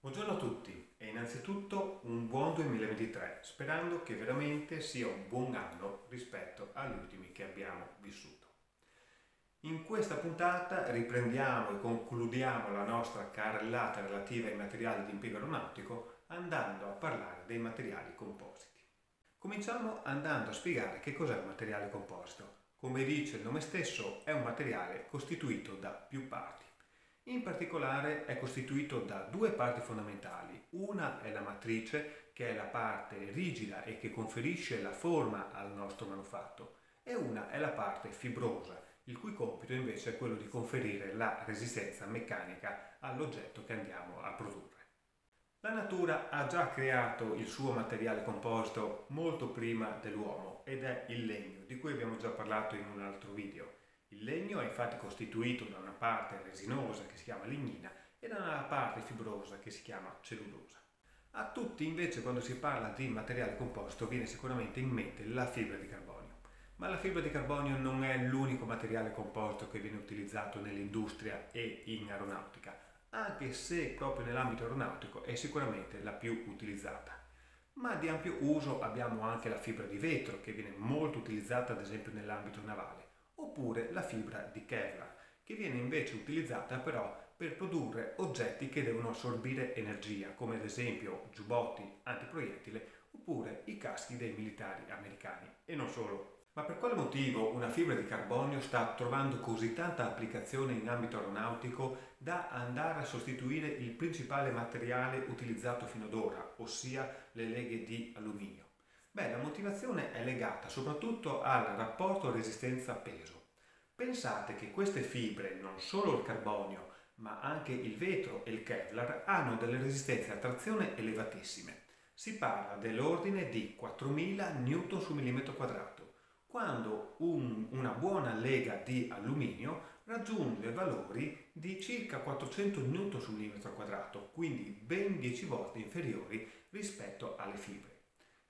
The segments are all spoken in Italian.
Buongiorno a tutti e innanzitutto un buon 2023, sperando che veramente sia un buon anno rispetto agli ultimi che abbiamo vissuto. In questa puntata riprendiamo e concludiamo la nostra carrellata relativa ai materiali di impiego aeronautico andando a parlare dei materiali compositi. Cominciamo andando a spiegare che cos'è un materiale composito. Come dice il nome stesso, è un materiale costituito da più parti. In particolare è costituito da due parti fondamentali. Una è la matrice, che è la parte rigida e che conferisce la forma al nostro manufatto, e una è la parte fibrosa, il cui compito invece è quello di conferire la resistenza meccanica all'oggetto che andiamo a produrre. La natura ha già creato il suo materiale composito molto prima dell'uomo ed è il legno, di cui abbiamo già parlato in un altro video. Il legno è infatti costituito da una parte resinosa che si chiama lignina e da una parte fibrosa che si chiama cellulosa. A tutti invece quando si parla di materiale composito viene sicuramente in mente la fibra di carbonio. Ma la fibra di carbonio non è l'unico materiale composito che viene utilizzato nell'industria e in aeronautica, anche se proprio nell'ambito aeronautico è sicuramente la più utilizzata. Ma di ampio uso abbiamo anche la fibra di vetro che viene molto utilizzata ad esempio nell'ambito navale oppure la fibra di Kevlar, che viene invece utilizzata però per produrre oggetti che devono assorbire energia, come ad esempio giubbotti antiproiettile oppure i caschi dei militari americani. E non solo. Ma per quale motivo una fibra di carbonio sta trovando così tanta applicazione in ambito aeronautico da andare a sostituire il principale materiale utilizzato fino ad ora, ossia le leghe di alluminio? Beh, la motivazione è legata soprattutto al rapporto resistenza-peso. Pensate che queste fibre, non solo il carbonio, ma anche il vetro e il Kevlar, hanno delle resistenze a trazione elevatissime. Si parla dell'ordine di 4000 N su millimetro quadrato, quando un, una buona lega di alluminio raggiunge valori di circa 400 N su millimetro quadrato, quindi ben 10 volte inferiori rispetto alle fibre.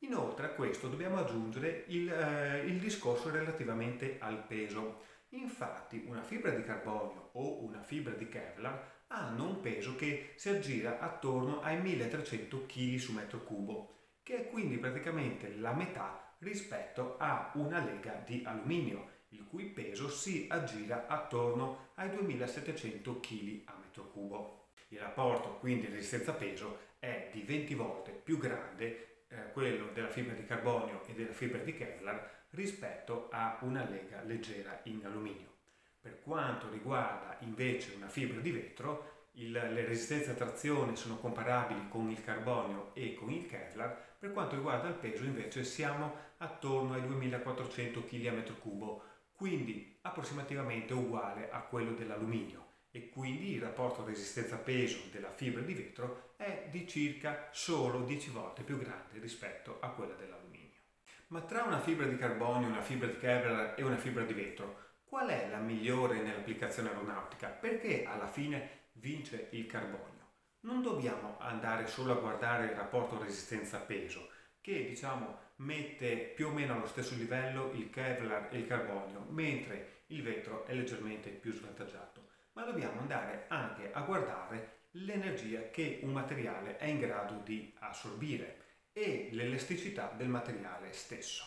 Inoltre a questo dobbiamo aggiungere il, eh, il discorso relativamente al peso. Infatti una fibra di carbonio o una fibra di Kevlar hanno un peso che si aggira attorno ai 1300 kg su metro cubo, che è quindi praticamente la metà rispetto a una lega di alluminio, il cui peso si aggira attorno ai 2700 kg a metro cubo. Il rapporto quindi resistenza-peso è di 20 volte più grande eh, quello della fibra di carbonio e della fibra di Kevlar rispetto a una lega leggera in alluminio. Per quanto riguarda invece una fibra di vetro, il, le resistenze a trazione sono comparabili con il carbonio e con il Kevlar, per quanto riguarda il peso invece siamo attorno ai 2400 kg a metro cubo, quindi approssimativamente uguale a quello dell'alluminio e quindi il rapporto resistenza-peso della fibra di vetro è di circa solo 10 volte più grande rispetto a quella dell'alluminio. Ma tra una fibra di carbonio, una fibra di Kevlar e una fibra di vetro, qual è la migliore nell'applicazione aeronautica? Perché alla fine vince il carbonio? Non dobbiamo andare solo a guardare il rapporto resistenza-peso, che diciamo mette più o meno allo stesso livello il Kevlar e il carbonio, mentre il vetro è leggermente più svantaggiato ma dobbiamo andare anche a guardare l'energia che un materiale è in grado di assorbire e l'elasticità del materiale stesso.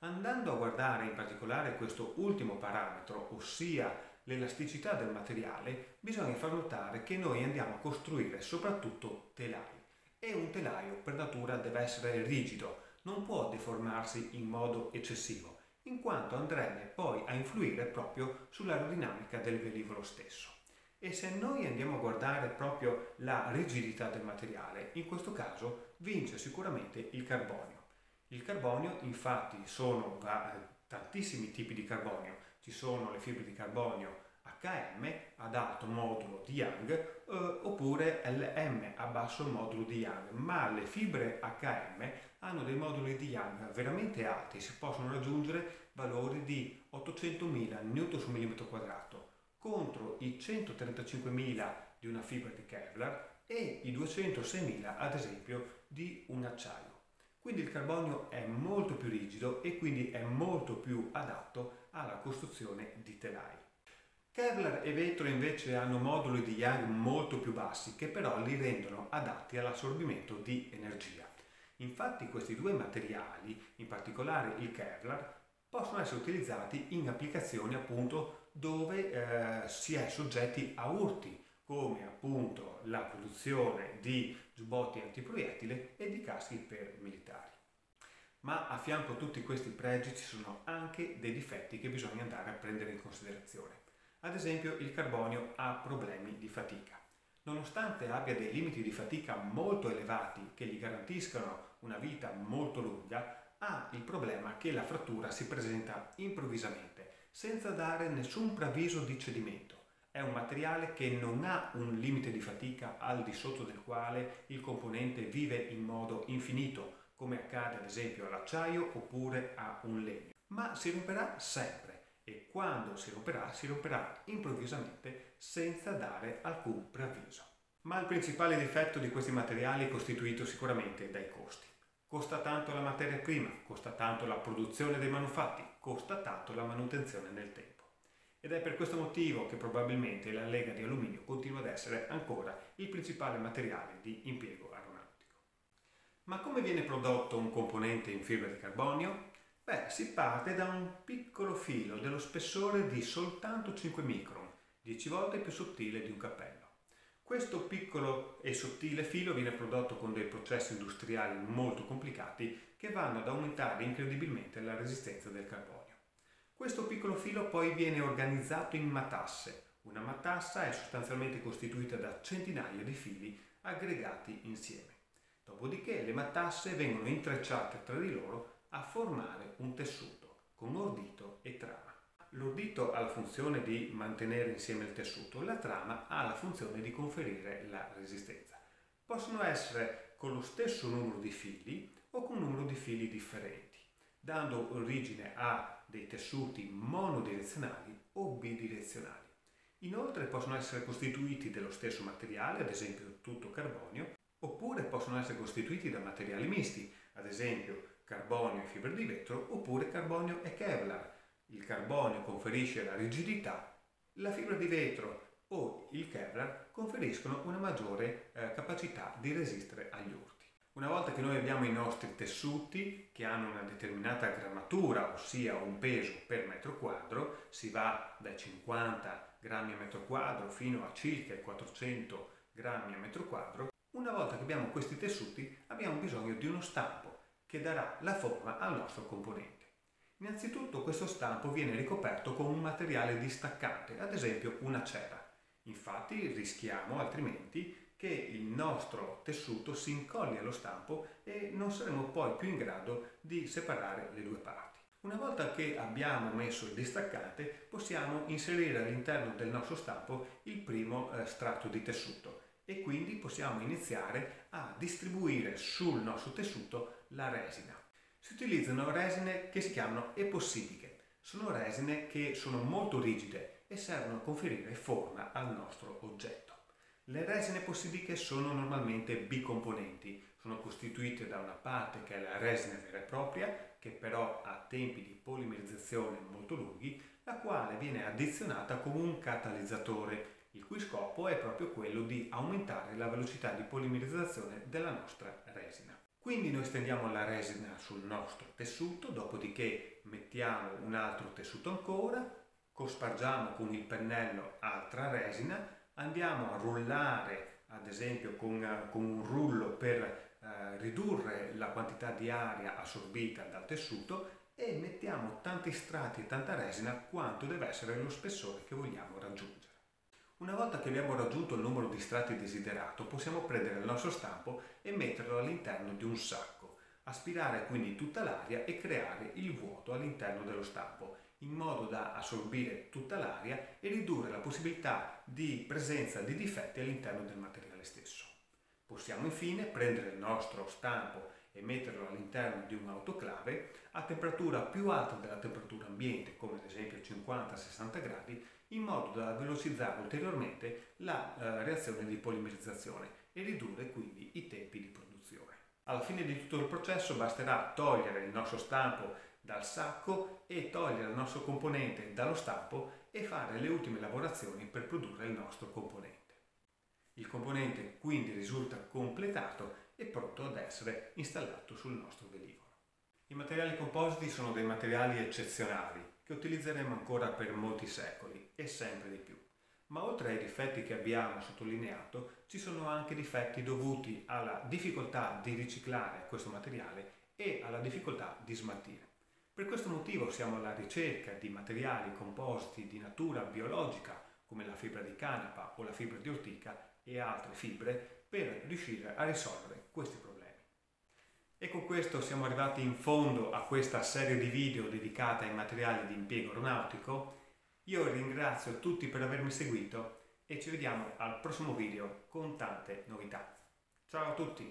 Andando a guardare in particolare questo ultimo parametro, ossia l'elasticità del materiale, bisogna far notare che noi andiamo a costruire soprattutto telai e un telaio per natura deve essere rigido, non può deformarsi in modo eccessivo in quanto andrebbe poi a influire proprio sull'aerodinamica del velivolo stesso. E se noi andiamo a guardare proprio la rigidità del materiale, in questo caso vince sicuramente il carbonio. Il carbonio infatti sono eh, tantissimi tipi di carbonio, ci sono le fibre di carbonio HM ad alto modulo di Young eh, oppure LM a basso modulo di Young, ma le fibre HM hanno dei moduli di Young veramente alti, si possono raggiungere valori di 800.000 N su millimetro quadrato contro i 135.000 di una fibra di Kevlar e i 206.000 ad esempio di un acciaio. Quindi il carbonio è molto più rigido e quindi è molto più adatto alla costruzione di telai. Kevlar e vetro invece hanno moduli di Young molto più bassi che però li rendono adatti all'assorbimento di energia. Infatti questi due materiali, in particolare il Kevlar, possono essere utilizzati in applicazioni appunto dove eh, si è soggetti a urti come appunto la produzione di giubbotti antiproiettile e di caschi per militari. Ma a fianco a tutti questi pregi ci sono anche dei difetti che bisogna andare a prendere in considerazione. Ad esempio il carbonio ha problemi di fatica. Nonostante abbia dei limiti di fatica molto elevati che gli garantiscano una vita molto lunga, ha il problema che la frattura si presenta improvvisamente, senza dare nessun preavviso di cedimento. È un materiale che non ha un limite di fatica al di sotto del quale il componente vive in modo infinito, come accade ad esempio all'acciaio oppure a un legno, ma si romperà sempre e quando si romperà si romperà improvvisamente senza dare alcun preavviso. Ma il principale difetto di questi materiali è costituito sicuramente dai costi. Costa tanto la materia prima, costa tanto la produzione dei manufatti, costa tanto la manutenzione nel tempo. Ed è per questo motivo che probabilmente la lega di alluminio continua ad essere ancora il principale materiale di impiego aeronautico. Ma come viene prodotto un componente in fibra di carbonio? Beh, si parte da un piccolo filo dello spessore di soltanto 5 micron, 10 volte più sottile di un cappello. Questo piccolo e sottile filo viene prodotto con dei processi industriali molto complicati che vanno ad aumentare incredibilmente la resistenza del carbonio. Questo piccolo filo poi viene organizzato in matasse. Una matassa è sostanzialmente costituita da centinaia di fili aggregati insieme. Dopodiché le matasse vengono intrecciate tra di loro a formare un tessuto con ordito e trama. L'ordito ha la funzione di mantenere insieme il tessuto, la trama ha la funzione di conferire la resistenza. Possono essere con lo stesso numero di fili o con un numero di fili differenti, dando origine a dei tessuti monodirezionali o bidirezionali. Inoltre possono essere costituiti dello stesso materiale, ad esempio tutto carbonio, oppure possono essere costituiti da materiali misti, ad esempio carbonio e fibra di vetro oppure carbonio e Kevlar. Il carbonio conferisce la rigidità, la fibra di vetro o il Kevlar conferiscono una maggiore eh, capacità di resistere agli urti. Una volta che noi abbiamo i nostri tessuti che hanno una determinata grammatura, ossia un peso per metro quadro, si va dai 50 grammi a metro quadro fino a circa i 400 grammi a metro quadro, una volta che abbiamo questi tessuti abbiamo bisogno di uno stampo che darà la forma al nostro componente. Innanzitutto questo stampo viene ricoperto con un materiale distaccante, ad esempio una cera. Infatti rischiamo altrimenti che il nostro tessuto si incolli allo stampo e non saremo poi più in grado di separare le due parti. Una volta che abbiamo messo il distaccante possiamo inserire all'interno del nostro stampo il primo eh, strato di tessuto e quindi possiamo iniziare a distribuire sul nostro tessuto la resina. Si utilizzano resine che si chiamano epossidiche. Sono resine che sono molto rigide e servono a conferire forma al nostro oggetto. Le resine epossidiche sono normalmente bicomponenti, sono costituite da una parte che è la resina vera e propria, che però ha tempi di polimerizzazione molto lunghi, la quale viene addizionata come un catalizzatore il cui scopo è proprio quello di aumentare la velocità di polimerizzazione della nostra resina. Quindi noi stendiamo la resina sul nostro tessuto, dopodiché mettiamo un altro tessuto ancora, cospargiamo con il pennello altra resina, andiamo a rullare ad esempio con, con un rullo per eh, ridurre la quantità di aria assorbita dal tessuto e mettiamo tanti strati e tanta resina quanto deve essere lo spessore che vogliamo raggiungere. Una volta che abbiamo raggiunto il numero di strati desiderato, possiamo prendere il nostro stampo e metterlo all'interno di un sacco, aspirare quindi tutta l'aria e creare il vuoto all'interno dello stampo, in modo da assorbire tutta l'aria e ridurre la possibilità di presenza di difetti all'interno del materiale stesso. Possiamo infine prendere il nostro stampo e metterlo all'interno di un autoclave a temperatura più alta della temperatura ambiente, come ad esempio 50-60 gradi, in modo da velocizzare ulteriormente la eh, reazione di polimerizzazione e ridurre quindi i tempi di produzione. Alla fine di tutto il processo basterà togliere il nostro stampo dal sacco e togliere il nostro componente dallo stampo e fare le ultime lavorazioni per produrre il nostro componente. Il componente quindi risulta completato e pronto ad essere installato sul nostro velivolo. I materiali compositi sono dei materiali eccezionali che utilizzeremo ancora per molti secoli e sempre di più. Ma oltre ai difetti che abbiamo sottolineato, ci sono anche difetti dovuti alla difficoltà di riciclare questo materiale e alla difficoltà di smaltire. Per questo motivo siamo alla ricerca di materiali compositi di natura biologica come la fibra di canapa o la fibra di ortica e altre fibre per riuscire a risolvere questi problemi. E con questo siamo arrivati in fondo a questa serie di video dedicata ai materiali di impiego aeronautico. Io ringrazio tutti per avermi seguito e ci vediamo al prossimo video con tante novità. Ciao a tutti!